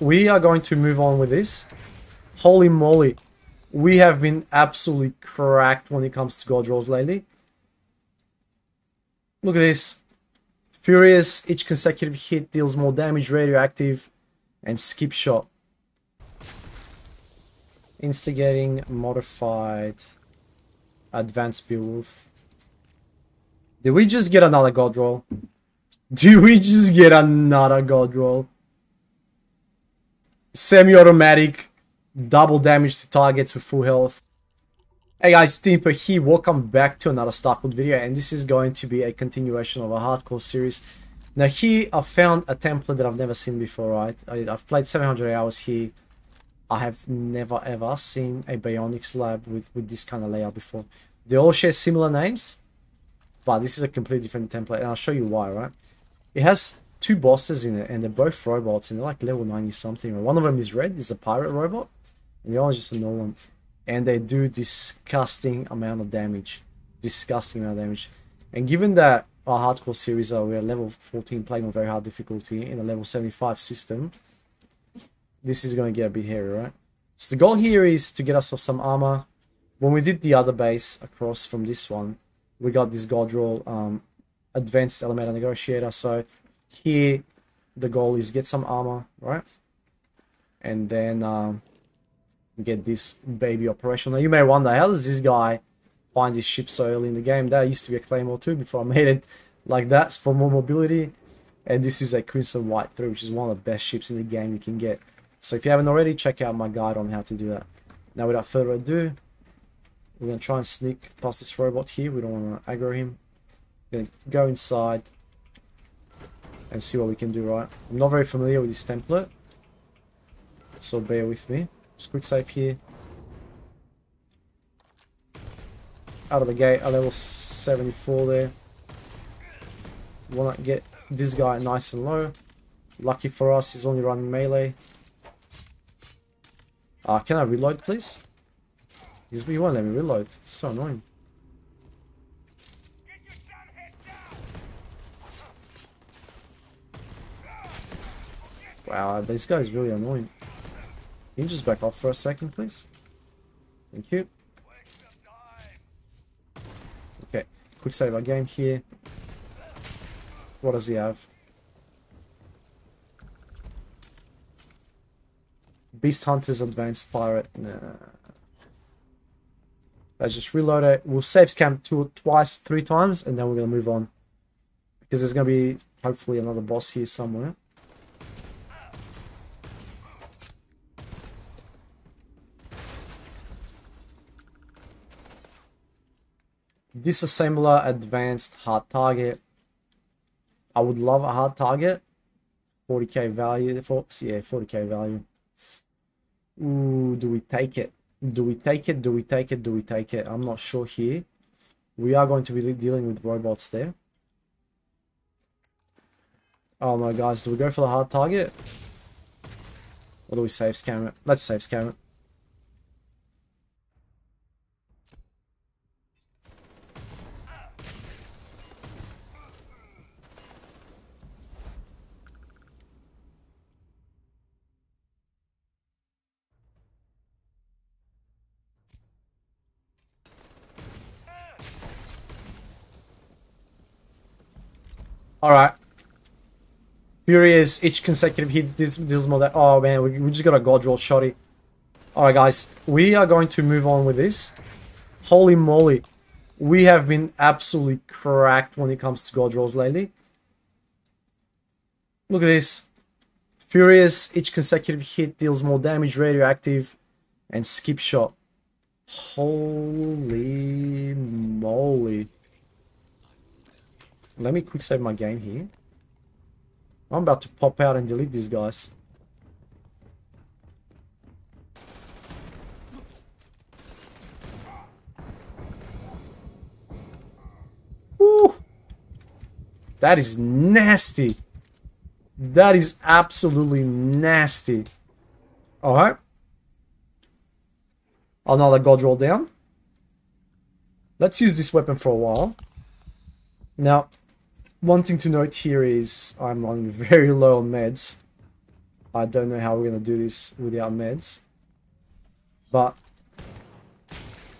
we are going to move on with this. Holy moly. We have been absolutely cracked when it comes to god rolls lately. Look at this. Furious, each consecutive hit deals more damage, radioactive, and skip shot. Instigating, modified, advanced Beowulf. Did we just get another god roll? Did we just get another god roll? Semi-automatic, double damage to targets with full health. Hey guys, DeanPo here, welcome back to another Starfield video and this is going to be a continuation of a hardcore series. Now here I found a template that I've never seen before, right? I, have played 700 hours here. I have never ever seen a Bionics lab with, with this kind of layout before. They all share similar names, but this is a completely different template and I'll show you why, right? It has two bosses in it, and they're both robots, and they're like level 90 something. One of them is red, is a pirate robot, and the other is just a normal one. And they do disgusting amount of damage. Disgusting amount of damage. And given that our hardcore series are we're level 14 playing on very hard difficulty in a level 75 system, this is going to get a bit hairy, right? So the goal here is to get ourselves some armor. When we did the other base across from this one, we got this god roll um, advanced elemental negotiator. So here the goal is get some armor, right? And then um, get this baby operational. Now you may wonder, how does this guy find his ship so early in the game? That used to be a Claymore too before I made it like that for more mobility. And this is a Crimson White 3, which is one of the best ships in the game you can get. So if you haven't already, check out my guide on how to do that. Now without further ado, we're going to try and sneak past this robot here. We don't want to aggro him. We're going to go inside and see what we can do, right? I'm not very familiar with this template, so bear with me. Just quick save here. Out of the gate, a level 74 there. Wanna get this guy nice and low. Lucky for us, he's only running melee. Ah, uh, can I reload, please? He's, he won't let me reload. It's so annoying. Wow, this guy's really annoying. Can you just back off for a second, please? Thank you. Okay, quick save our game here. What does he have? Beast Hunter's Advanced Pirate. Nah. Let's just reload it. We'll save scam two, twice, three times, and then we're going to move on. Because there's going to be, hopefully, another boss here somewhere. Disassembler Advanced Hard Target. I would love a hard target. 40k value. For, yeah, 40k value. Ooh, do we take it? Do we take it? Do we take it? Do we take it? I'm not sure here. We are going to be dealing with robots there. Oh my guys, do we go for the hard target? Or do we save scam it? Let's save scam it. Alright. Furious, each consecutive hit deals more that. Oh man, we, we just got a god roll shotty. Alright guys, we are going to move on with this. Holy moly. We have been absolutely cracked when it comes to god rolls lately. Look at this. Furious, each consecutive hit deals more damage, radioactive, and skip shot. Holy moly. Let me quick save my game here. I'm about to pop out and delete these guys. Woo! That is nasty. That is absolutely nasty. Alright. Another god roll down. Let's use this weapon for a while. Now, one thing to note here is I'm running very low on meds. I don't know how we're going to do this without meds. But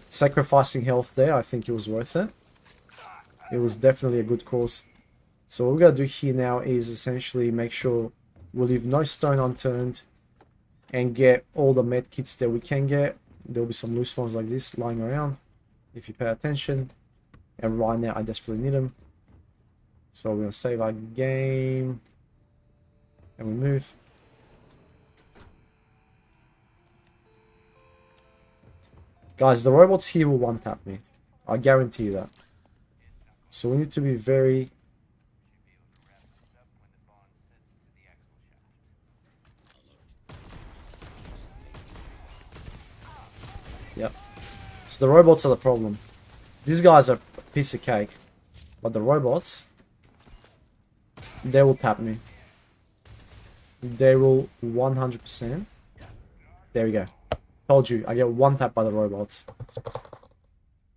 sacrificing health there, I think it was worth it. It was definitely a good course. So what we're going to do here now is essentially make sure we leave no stone unturned and get all the med kits that we can get. There'll be some loose ones like this lying around if you pay attention. And right now I desperately need them. So we're to save our game and we move. Guys, the robots here will one-tap me. I guarantee you that. So we need to be very... Yep. So the robots are the problem. These guys are a piece of cake. But the robots... They will tap me. They will 100%. There we go. Told you, I get one tap by the robots.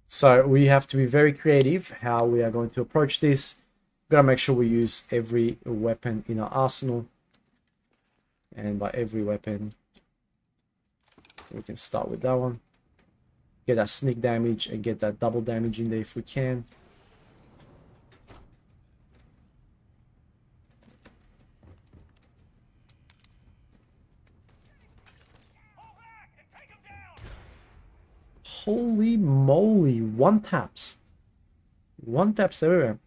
So we have to be very creative how we are going to approach this. We've got to make sure we use every weapon in our arsenal. And by every weapon, we can start with that one. Get that sneak damage and get that double damage in there if we can. Holy moly, one taps. One taps everywhere.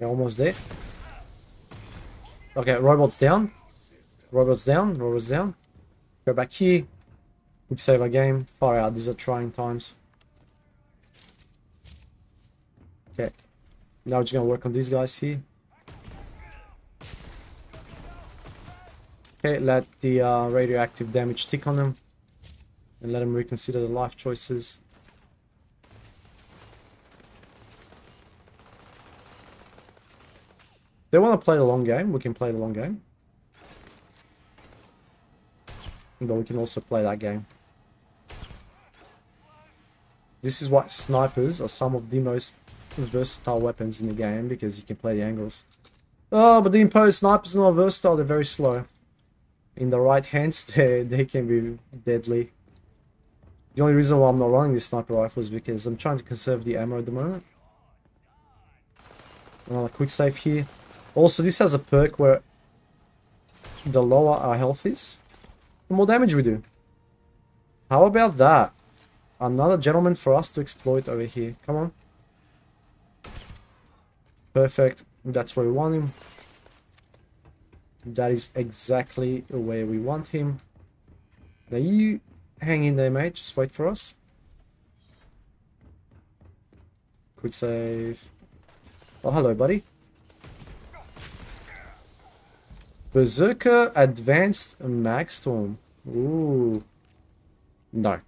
You're almost there. Okay, robots down. Robots down. Robots down. Go back here. Quick save our game. Far out. These are trying times. Okay. Now we're just gonna work on these guys here. Okay, let the uh, radioactive damage tick on them. And let them reconsider the life choices. They want to play the long game, we can play the long game. But we can also play that game. This is why snipers are some of the most versatile weapons in the game, because you can play the angles. Oh, but the imposed snipers are not versatile, they're very slow. In the right hands, they, they can be deadly. The only reason why I'm not running this sniper rifle is because I'm trying to conserve the ammo at the moment. Another quick save here. Also, this has a perk where the lower our health is, the more damage we do. How about that? Another gentleman for us to exploit over here. Come on. Perfect. That's where we want him. That is exactly where we want him. Now you hang in there, mate. Just wait for us. Quick save. Oh, hello, buddy. Berserker Advanced Magstorm. Ooh. No.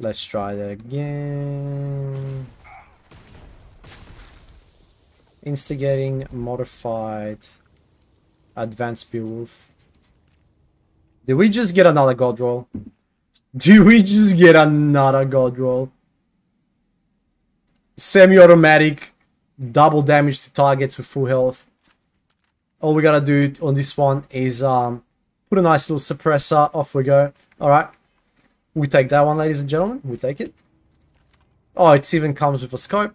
Let's try that again. Instigating modified advanced Beowulf. Did we just get another god roll? Did we just get another god roll? Semi-automatic, double damage to targets with full health. All we gotta do on this one is um, put a nice little suppressor, off we go. Alright, we take that one ladies and gentlemen, we take it. Oh, it even comes with a scope.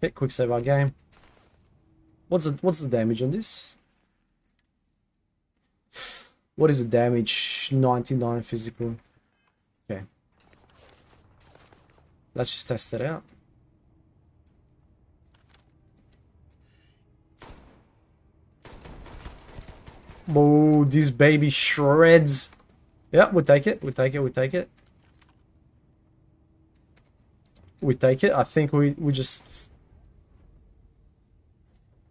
Hit quick save our game. What's the what's the damage on this? What is the damage? 99 physical. Okay. Let's just test it out. Oh, this baby shreds. Yeah, we take it. We take it. We take it. We take it. I think we, we just...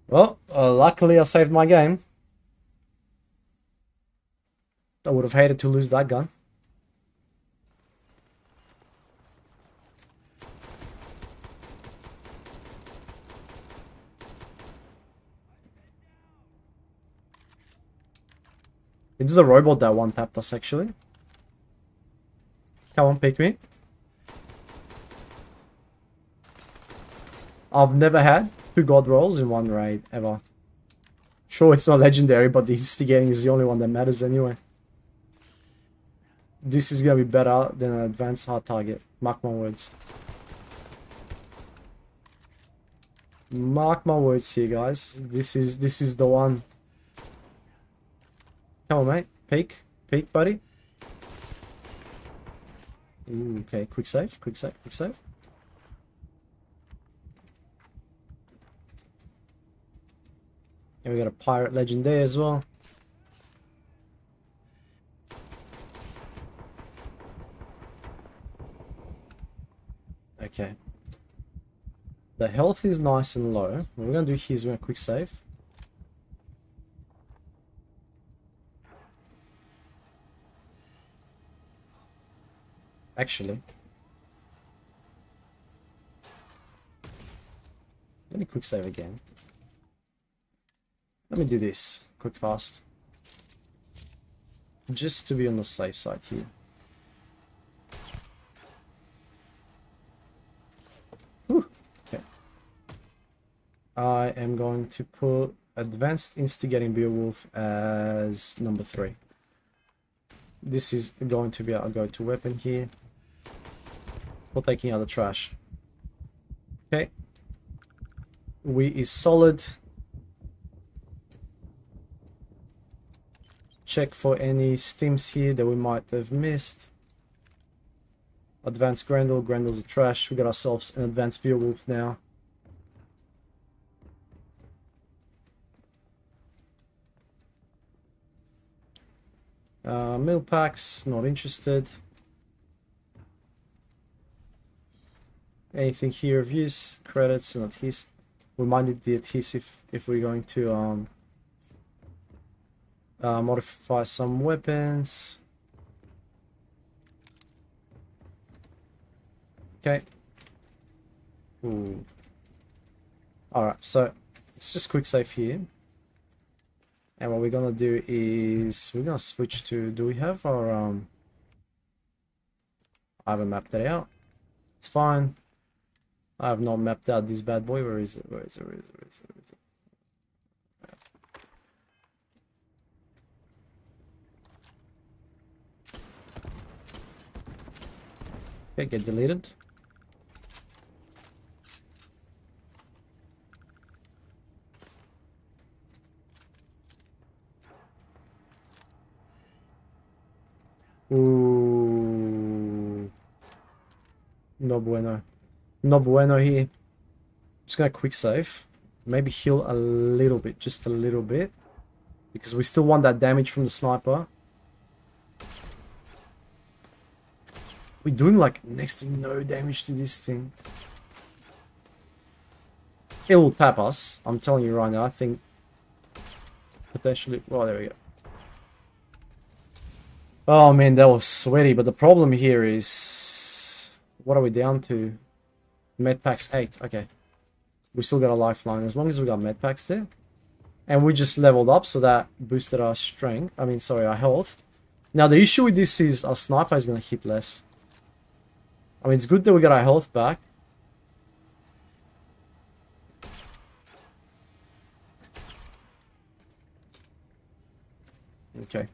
Well, uh, luckily I saved my game. I would have hated to lose that gun. It's the robot that one tapped us actually. Come on, pick me. I've never had two god rolls in one raid ever. Sure, it's not legendary, but the instigating is the only one that matters anyway. This is gonna be better than an advanced hard target. Mark my words. Mark my words here, guys. This is this is the one. Come on, mate. Peek. Peek, buddy. Ooh, okay, quick save, quick save, quick save. And we got a pirate legend there as well. Okay. The health is nice and low. What we're gonna do here is we're gonna quick save. Actually. Let me quick save again. Let me do this quick fast. Just to be on the safe side here. Whew. Okay. I am going to put Advanced Instigating Beowulf as number three. This is going to be our go-to weapon here for taking out the trash. Okay. We is solid. Check for any stims here that we might have missed. Advanced Grendel, Grendel's a trash. We got ourselves an advanced Beowulf now. Uh, mill packs, not interested. Anything here of use? Credits and adhesive. We might need the adhesive if we're going to um, uh, modify some weapons. Okay. Ooh. Alright, so let's just quick save here. And what we're gonna do is we're gonna switch to do we have our um I haven't mapped that out. It's fine. I have not mapped out this bad boy. Where is it? Where is it? Where is it? Where is it? Where is it? Okay, get deleted. Ooh. No bueno. No bueno here. Just gonna quick save. Maybe heal a little bit, just a little bit. Because we still want that damage from the sniper. We're doing like next to no damage to this thing. It will tap us. I'm telling you right now. I think potentially. Well, there we go. Oh man, that was sweaty. But the problem here is, what are we down to? Medpacks 8. Okay. We still got a lifeline. As long as we got medpacks there. And we just leveled up, so that boosted our strength. I mean, sorry, our health. Now, the issue with this is our sniper is going to hit less. I mean, it's good that we got our health back. Okay.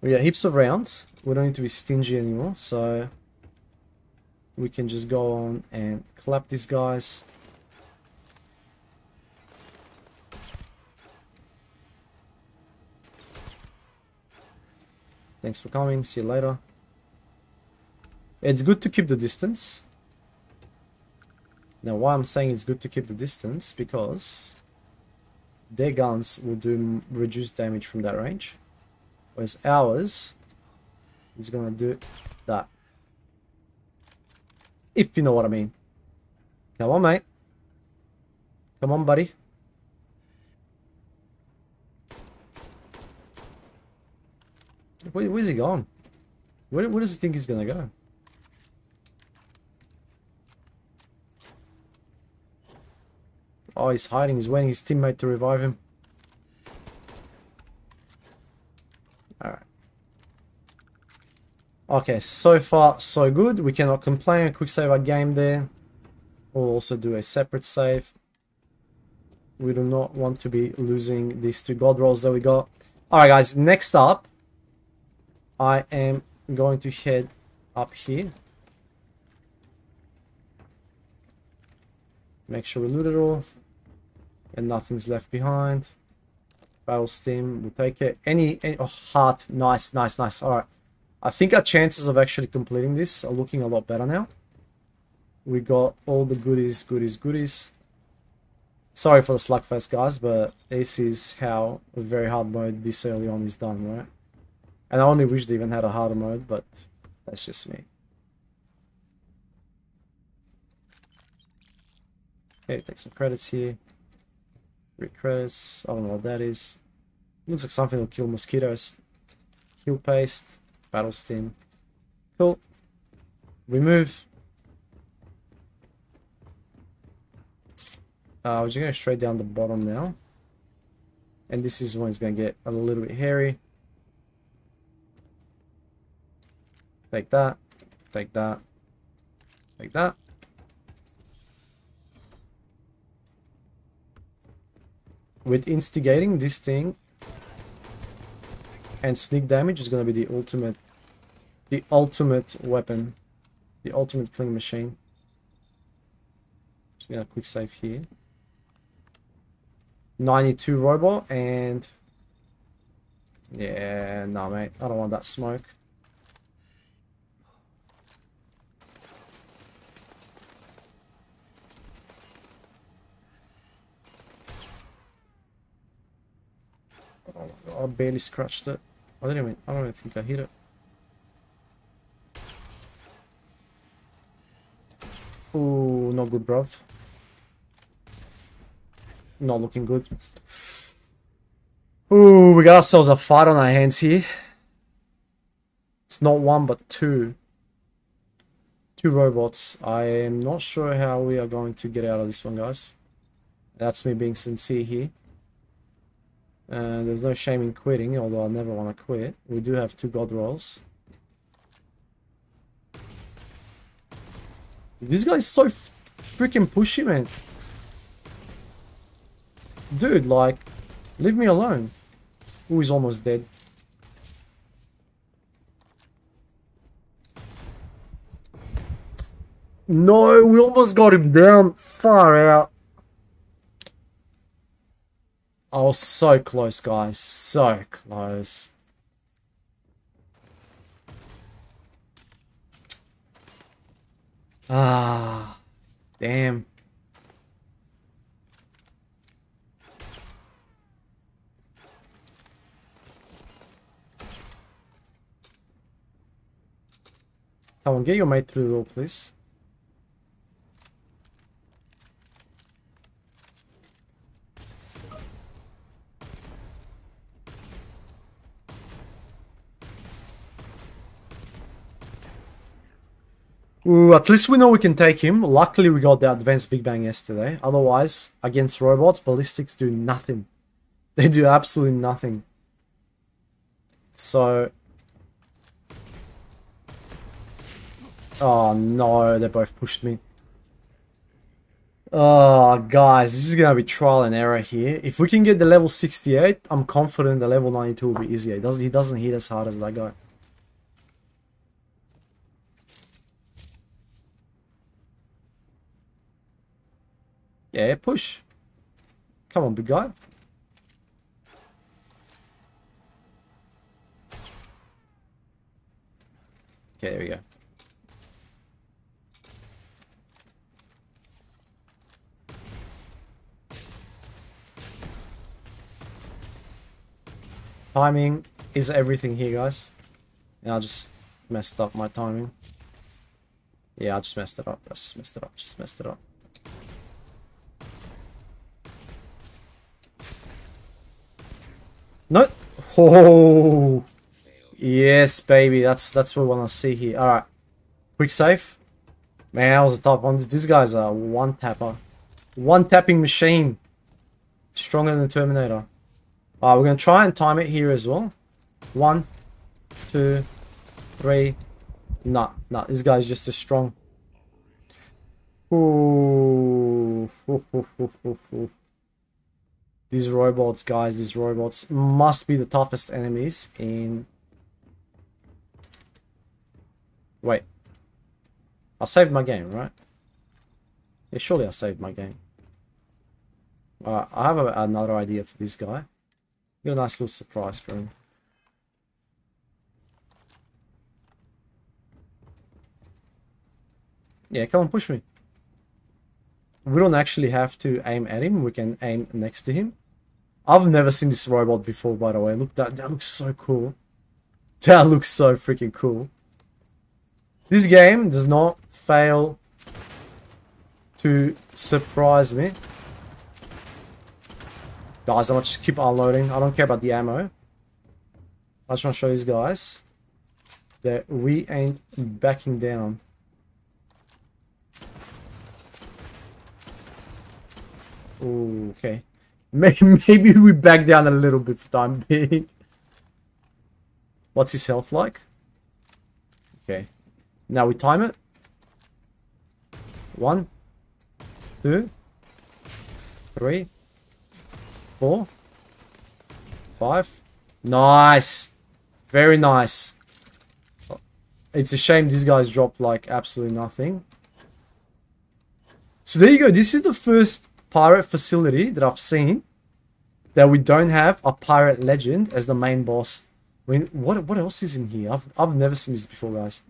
We got heaps of rounds. We don't need to be stingy anymore, so we can just go on and clap these guys. Thanks for coming. See you later. It's good to keep the distance. Now, why I'm saying it's good to keep the distance, because their guns will do reduced damage from that range, whereas ours is going to do that. If you know what I mean. Come on, mate. Come on, buddy. Where, where's he gone? Where, where does he think he's gonna go? Oh, he's hiding. He's waiting his teammate to revive him. Alright. Okay, so far so good. We cannot complain. A quick save our game there. We'll also do a separate save. We do not want to be losing these two god rolls that we got. Alright guys, next up, I am going to head up here. Make sure we loot it all. And nothing's left behind. Battle Stim, we'll take it. Any, any oh, heart, nice, nice, nice. Alright. I think our chances of actually completing this are looking a lot better now. We got all the goodies, goodies, goodies. Sorry for the slugfest, guys, but this is how a very hard mode this early on is done, right? And I only wish they even had a harder mode, but that's just me. Okay, take some credits here. Three credits. I don't know what that is. Looks like something will kill mosquitoes. Heal paste. Battle Stim. Cool. Remove. Uh, we're just going straight down the bottom now. And this is when it's going to get a little bit hairy. Take that. Take that. Take that. With instigating this thing and sneak damage is going to be the ultimate the ultimate weapon. The ultimate killing machine. Just gonna quick save here. 92 robot and yeah no mate I don't want that smoke I barely scratched it I didn't even I don't even think I hit it Ooh, not good bruv not looking good. Ooh, we got ourselves a fight on our hands here. It's not one, but two. Two robots. I am not sure how we are going to get out of this one, guys. That's me being sincere here. Uh, there's no shame in quitting, although I never want to quit. We do have two god rolls. This guy's so freaking pushy, man. Dude, like, leave me alone. Who is almost dead? No, we almost got him down. Far out. Was so close, guys. So close. Ah, damn. Come on, get your mate through the door, please. Ooh, at least we know we can take him. Luckily, we got the advanced Big Bang yesterday. Otherwise, against robots, ballistics do nothing. They do absolutely nothing. So, Oh no, they both pushed me. Oh, guys, this is going to be trial and error here. If we can get the level 68, I'm confident the level 92 will be easier. He doesn't, he doesn't hit as hard as that guy. Yeah, push. Come on, big guy. Okay, there we go. Timing is everything here, guys. And I just messed up my timing. Yeah, I just messed it up. I just messed it up. Just messed it up. No. Oh. Yes, baby. That's that's what we want to see here. All right. Quick save. Man, that was a top one. This guy's a one tapper. One tapping machine. Stronger than Terminator. Alright, we're going to try and time it here as well. One, two, three. Nah, nah, this guy's just as strong. Ooh. These robots, guys, these robots must be the toughest enemies in... Wait. I saved my game, right? Yeah, surely I saved my game. I have a, another idea for this guy. Got a nice little surprise for him. Yeah, come on, push me. We don't actually have to aim at him. We can aim next to him. I've never seen this robot before, by the way. Look, that, that looks so cool. That looks so freaking cool. This game does not fail to surprise me. Guys, I'm gonna just keep unloading. I don't care about the ammo. I just want to show these guys that we ain't backing down. Ooh, okay. Maybe, maybe we back down a little bit for time being. What's his health like? Okay. Now we time it. One, two, three, four, five. Nice. Very nice. It's a shame these guys dropped like absolutely nothing. So there you go. This is the first pirate facility that I've seen that we don't have a pirate legend as the main boss. I mean, what what else is in here? I've I've never seen this before, guys.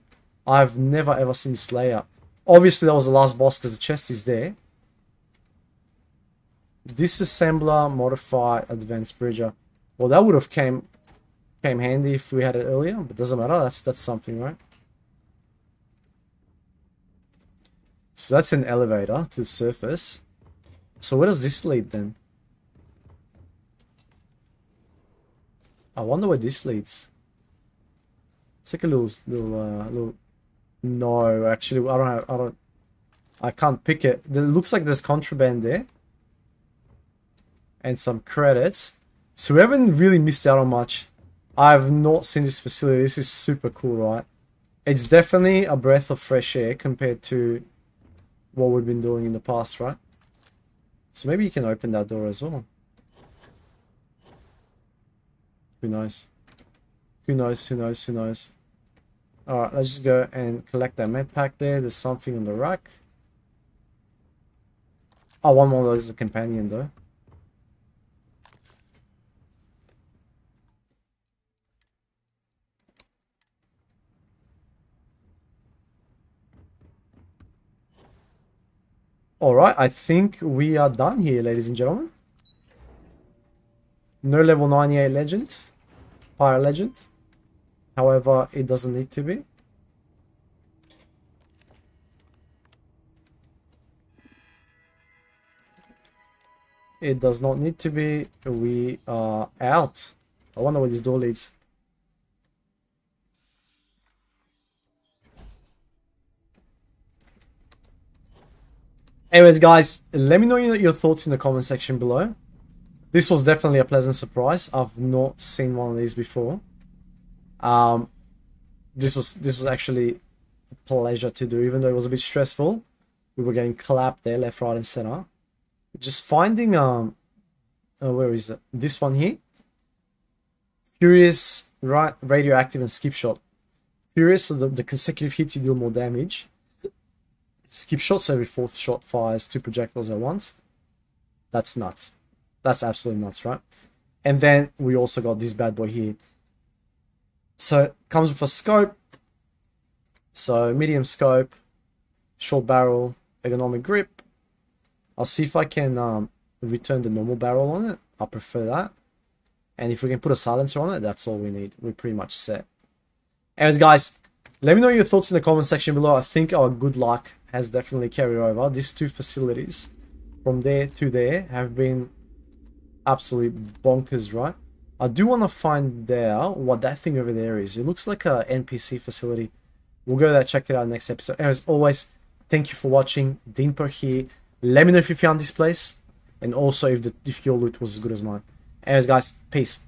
I've never ever seen Slayer. Obviously, that was the last boss because the chest is there. Disassembler, modify, advanced bridger. Well, that would have came came handy if we had it earlier, but doesn't matter. That's that's something, right? So that's an elevator to the surface. So where does this lead then? I wonder where this leads. It's like a little, little, uh, little. No, actually, I don't have. I don't. I can't pick it. It looks like there's contraband there and some credits. So we haven't really missed out on much. I've not seen this facility. This is super cool, right? It's definitely a breath of fresh air compared to what we've been doing in the past, right? So maybe you can open that door as well. Who knows? Who knows, who knows, who knows? Alright, let's just go and collect that med pack there. There's something on the rack. Oh, one more of those is a companion though. Alright, I think we are done here, ladies and gentlemen. No level 98 legend. Fire legend. However, it doesn't need to be. It does not need to be. We are out. I wonder where this door leads. Anyways, guys, let me know your thoughts in the comment section below. This was definitely a pleasant surprise. I've not seen one of these before. Um, this was this was actually a pleasure to do, even though it was a bit stressful. We were getting clapped there, left, right, and center. Just finding um, uh, where is it? This one here. Furious, right, radioactive, and skip shot. Furious, so the, the consecutive hits you deal more damage skip shots, so every fourth shot fires two projectiles at once. That's nuts. That's absolutely nuts, right? And then we also got this bad boy here. So comes with a scope, So medium scope, short barrel, ergonomic grip. I'll see if I can um, return the normal barrel on it. I prefer that. And if we can put a silencer on it, that's all we need. We're pretty much set. Anyways, guys, let me know your thoughts in the comment section below. I think our good luck has definitely carried over. These two facilities, from there to there, have been absolutely bonkers, right? I do want to find out what that thing over there is. It looks like a NPC facility. We'll go there, check it out next episode. As always, thank you for watching. Deanpo here. Let me know if you found this place. And also if, the, if your loot was as good as mine. Anyways, guys, peace.